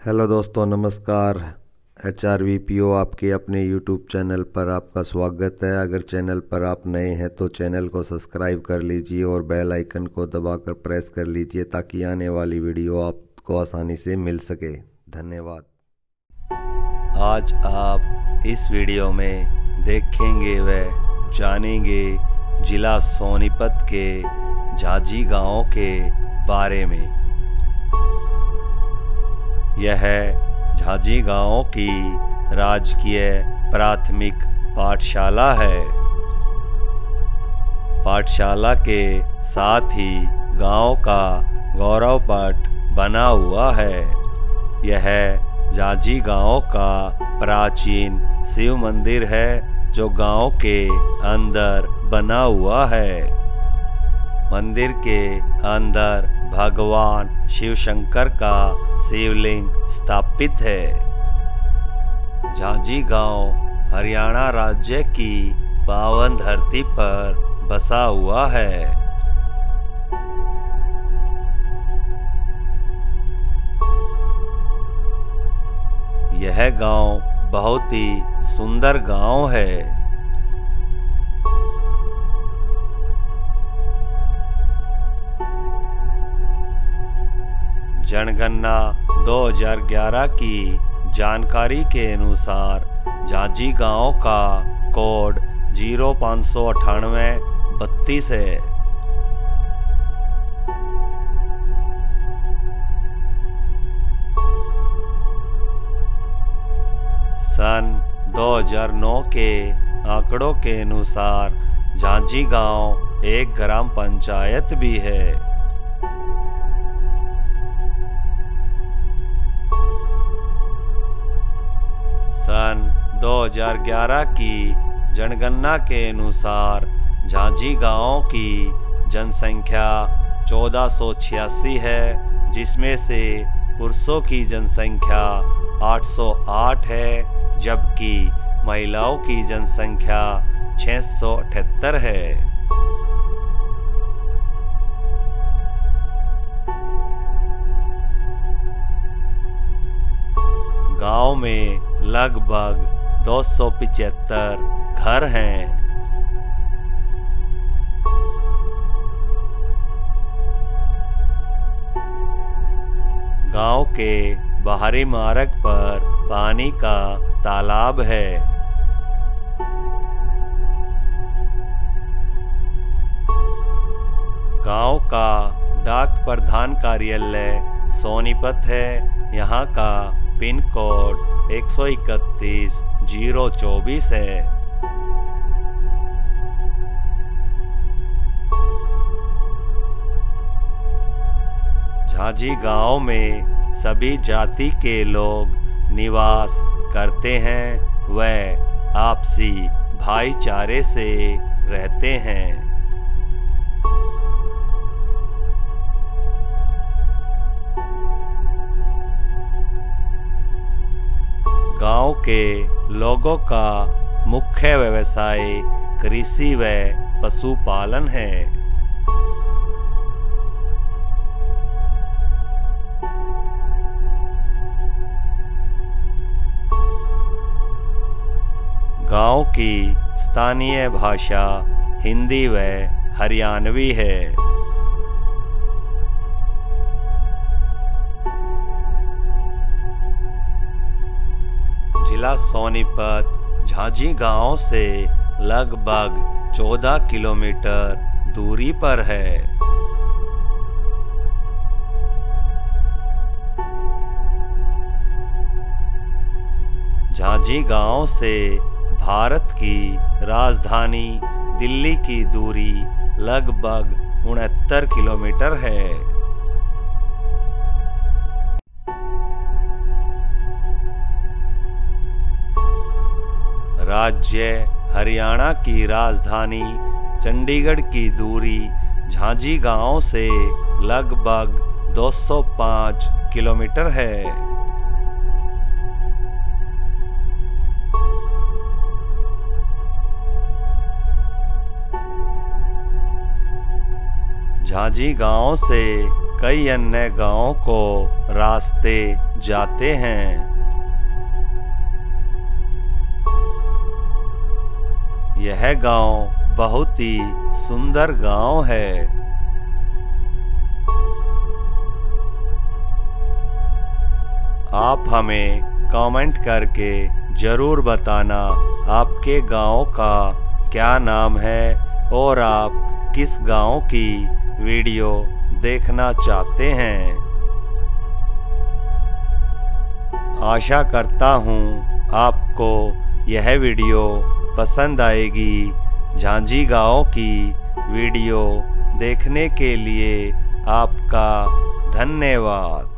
Hello दोस्तों, नमस्कार। H R V P O आपके अपने यूट्यूब चैनल पर आपका स्वागत है। अगर चैनल पर आप नए हैं तो चैनल को सब्सक्राइब कर लीजिए और बेल आइकन को दबाकर प्रेस कर लीजिए ताकि आने वाली वीडियो आपको आसानी से मिल सके। धन्यवाद। आज आप इस वीडियो में देखेंगे व जानेंगे जिला सोनीपत के झाजी गाँव के बारे में। यह झाजी गाँव की राजकीय प्राथमिक पाठशाला है। पाठशाला के साथ ही गाँव का गौरव पाठ बना हुआ है। यह जाजी गाँव का प्राचीन शिव मंदिर है, जो गाँव के अंदर बना हुआ है। मंदिर के अंदर भगवान शिव शंकर का शिवलिंग स्थापित है। झांझी गाँव हरियाणा राज्य की पावन धरती पर बसा हुआ है। यह गाँव बहुत ही सुंदर गाँव है। जनगणना 2011 की जानकारी के अनुसार झांझी गाँव का कोड ज़ीरो पाँच सौ अठानवे बत्तीस है। सन 2009 के आंकड़ों के अनुसार झांझी गाँव एक ग्राम पंचायत भी है। 2011 की जनगणना के अनुसार झांझी गाँव की जनसंख्या चौदह है, जिसमें से पुरुषों की जनसंख्या 808 है, जबकि महिलाओं की जनसंख्या छः है। गाँव में लगभग दो सौ पिचहत्तर घर हैं। गाँव के बाहरी मार्ग पर पानी का तालाब है। गाँव का डाक प्रधान कार्यालय सोनीपत है। यहाँ का पिन कोड एक सौ इकतीस, ज़ीरो चौबीस है। झांझी गाँव में सभी जाति के लोग निवास करते हैं व आपसी भाईचारे से रहते हैं। के लोगों का मुख्य व्यवसाय कृषि व पशुपालन है। गाँव की स्थानीय भाषा हिंदी व हरियाणवी है। जिला सोनीपत, झांझी गाँव से लगभग 14 किलोमीटर दूरी पर है। झांझी गाँव से भारत की राजधानी दिल्ली की दूरी लगभग उनहत्तर किलोमीटर है। राज्य हरियाणा की राजधानी, चंडीगढ़ की दूरी, झांझी गाँव से लगभग 205 किलोमीटर है। झांझी गाँव से कई अन्य गाँवों को रास्ते जाते हैं। यह गाँव बहुत ही सुंदर गाँव है। आप हमें कमेंट करके ज़रूर बताना आपके गाँव का क्या नाम है और आप किस गाँव की वीडियो देखना चाहते हैं। आशा करता हूँ आपको यह वीडियो पसंद आएगी। झांझी गाँव की वीडियो देखने के लिए आपका धन्यवाद।